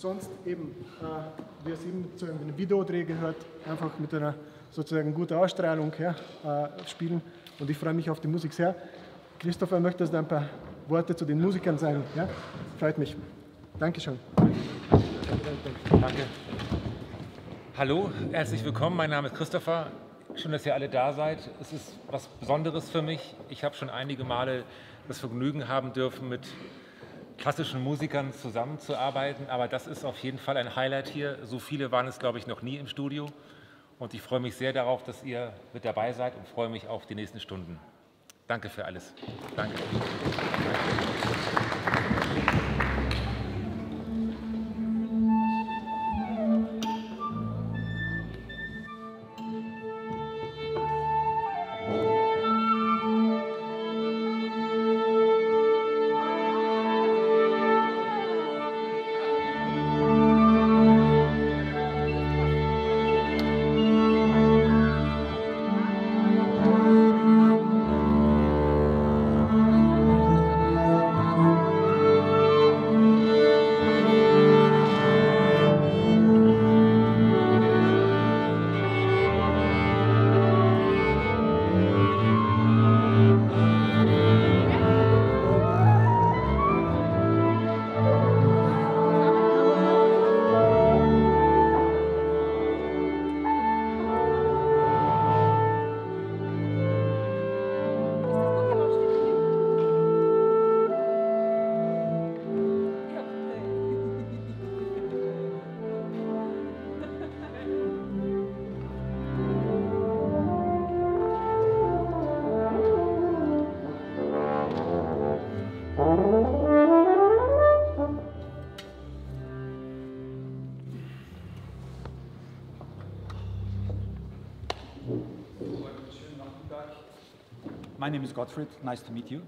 sonst eben, äh, wie es eben zu einem Videodreh gehört, einfach mit einer sozusagen guten Ausstrahlung ja, äh, spielen. Und ich freue mich auf die Musik sehr. Christopher, möchtest du ein paar Worte zu den Musikern sagen? Ja? Freut mich. Dankeschön. Danke. Hallo, herzlich willkommen. Mein Name ist Christopher. Schön, dass ihr alle da seid. Es ist was Besonderes für mich. Ich habe schon einige Male das Vergnügen haben dürfen, mit klassischen Musikern zusammenzuarbeiten, aber das ist auf jeden Fall ein Highlight hier. So viele waren es, glaube ich, noch nie im Studio. Und ich freue mich sehr darauf, dass ihr mit dabei seid und freue mich auf die nächsten Stunden. Danke für alles. Danke. My name is Gottfried. Nice to meet you.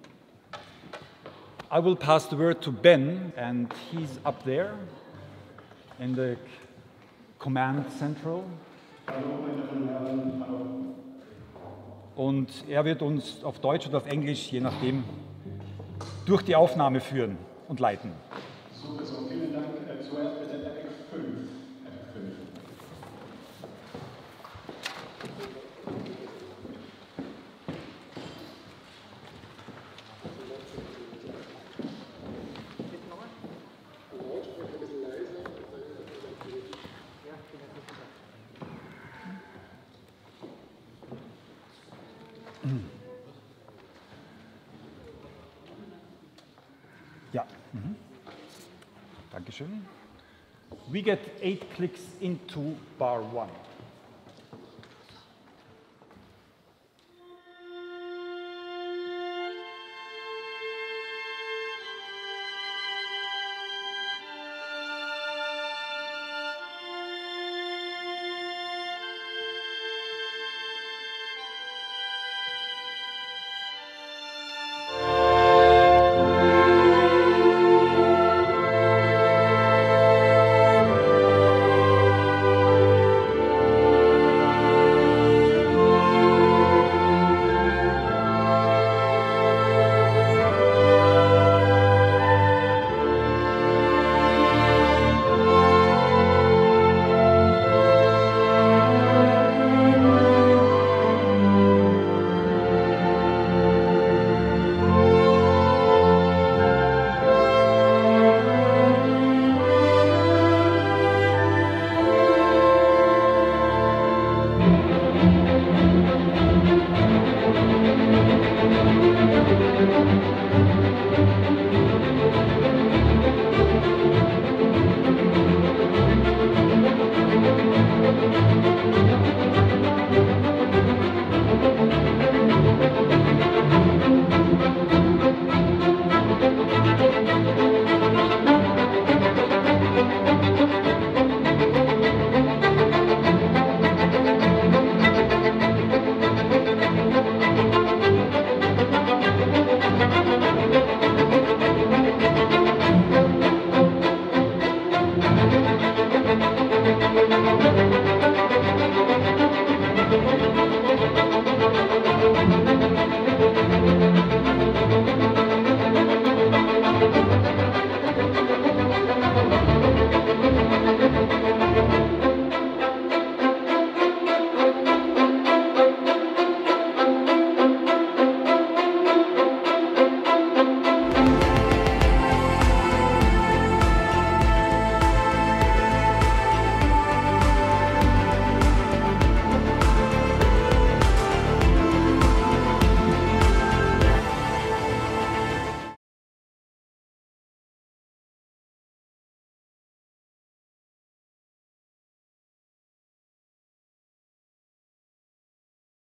I will pass the word to Ben, and he's up there in the Command Central. Und er wird uns auf Deutsch oder auf Englisch, je nachdem, durch die Aufnahme führen und leiten. Ja. Mhm. Dankeschön. We get eight clicks into bar one.